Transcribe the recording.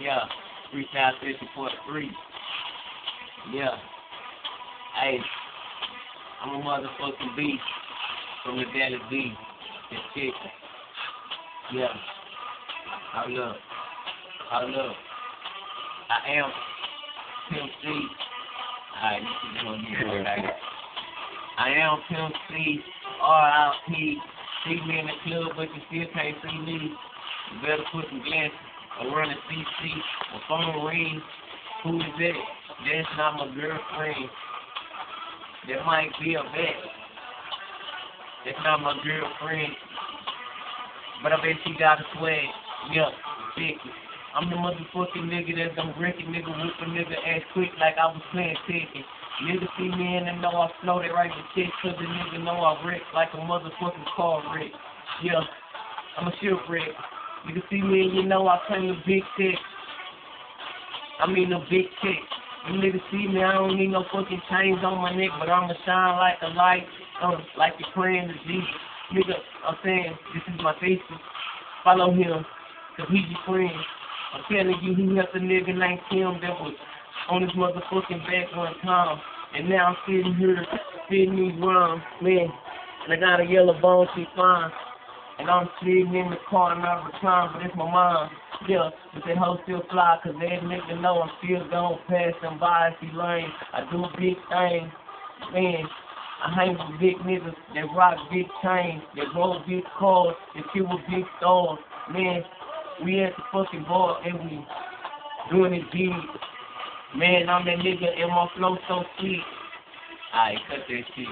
Yeah. Freestyle session for three. Yeah. Hey. I'm a motherfucking beast from the Dallas B. It's chicken. Yeah. Hold up. Hold up. I am Pimp C. Alright, this is gonna get right. I am Pimp C. R.I.P. See me in the club, but you still can't see me. You better put some glasses around the CC. My phone rings. Who is that? That's not my girlfriend. That might be a bet. That's not my girlfriend. But I bet she got a swag. Yeah, check. I'm the motherfucking nigga that's gonna break a nigga, whoop a nigga ass quick like I was playing Tekken. Nigga see me and they know I floated right to check cause the nigga know I wreck like a motherfucking car wreck. Yeah, I'm a shipwreck. You can see me and you know I claim the big check. I mean the big check. You niggas see me, I don't need no fucking chains on my neck, but I'ma shine like a light, um, like you're praying to Jesus. Nigga, I'm saying, this is my thesis. Follow him, cause he's your friend. I'm telling you, he left a nigga named Tim that was on his motherfucking back one time. And now I'm sitting here, spitting these rhymes, man. And I got a yellow bone, she fine. And I'm sitting in the car and I recline, but it's my mom. Yeah, but that hoe still fly, cause that nigga know I'm still gon' pass them by if he lame. I do big things, man. I hang with big niggas that rock big chains, that roll big cars, that kill with big stars. Man, we at the fucking bar and we doing it big. Man, I'm that nigga and my flow so sweet. Alright, cut that shit.